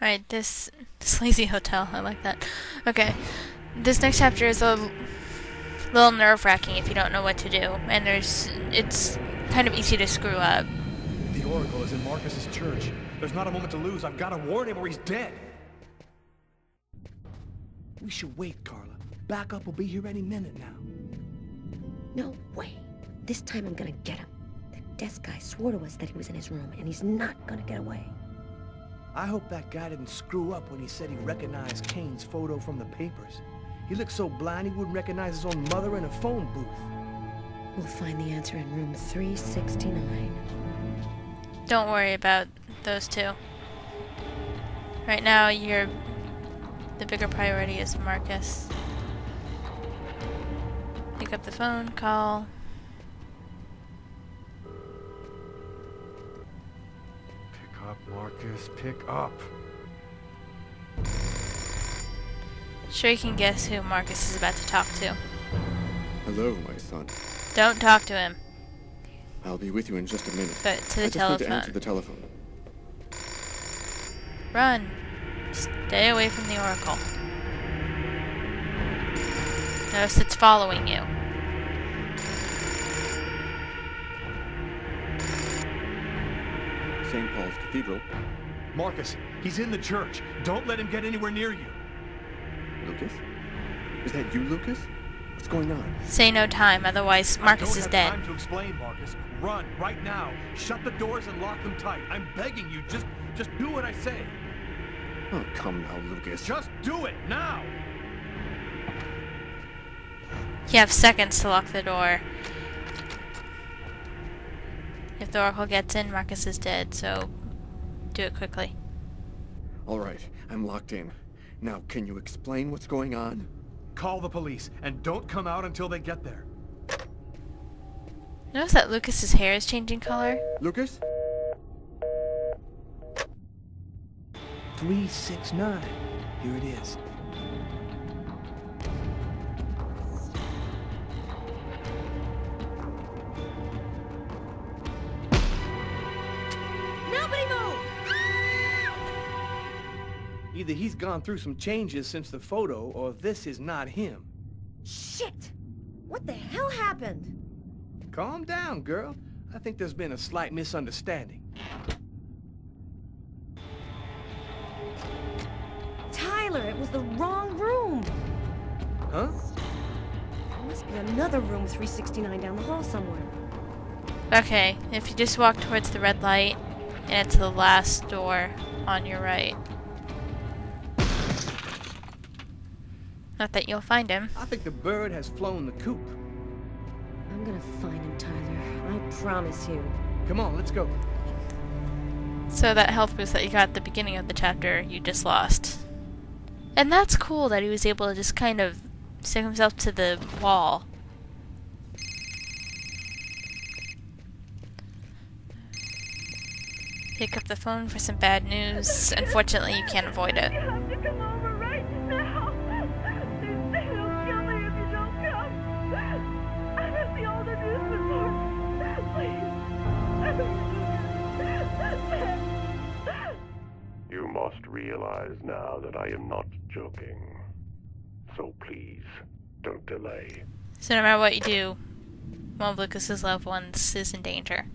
Alright, this sleazy hotel. I like that. Okay. This next chapter is a little nerve wracking if you don't know what to do. And there's. It's kind of easy to screw up. The Oracle is in Markus's church. There's not a moment to lose. I've got to warn him or he's dead. We should wait, Carla. Backup will be here any minute now. No way. This time I'm gonna get him. The desk guy swore to us that he was in his room, and he's not gonna get away. I hope that guy didn't screw up when he said he recognized Kane's photo from the papers. He looked so blind he wouldn't recognize his own mother in a phone booth. We'll find the answer in room 369. Don't worry about those two. Right now, your the bigger priority is Markus. Pick up the phone, call. Up, Markus. Pick up. Sure you can guess who Markus is about to talk to. Hello, my son. Don't talk to him, I'll be with you in just a minute. but to the I just need to answer the telephone. Run. Stay away from the Oracle. Notice it's following you. St. Paul's Cathedral. Markus, he's in the church. Don't let him get anywhere near you. Lucas? Is that you, Lucas? What's going on? Say no time, otherwise Markus I don't is have dead. time to explain, Markus. Run, right now. Shut the doors and lock them tight. I'm begging you. Just, just do what I say. Oh, come now, Lucas. Just do it, now! You have seconds to lock the door. If the Oracle gets in, Markus is dead, so do it quickly. All right, I'm locked in. Now, can you explain what's going on? Call the police, and don't come out until they get there. Notice that Lucas's hair is changing color? Lucas? 369. Here it is. Either he's gone through some changes since the photo, or this is not him. Shit! What the hell happened? Calm down, girl. I think there's been a slight misunderstanding. Tyler, it was the wrong room. Huh? There must be another room 369 down the hall somewhere. Okay, if you just walk towards the red light, and it's the last door on your right. Not that you'll find him. I think the bird has flown the coop. I'm gonna find him, Tyler. I promise you. Come on, let's go. So that health boost that you got at the beginning of the chapter, you just lost. And that's cool that he was able to just kind of stick himself to the wall. Pick up the phone for some bad news. Unfortunately, you can't avoid it. Must realize now that I am not joking. So please, don't delay. So no matter what you do, one of Lucas's loved ones is in danger.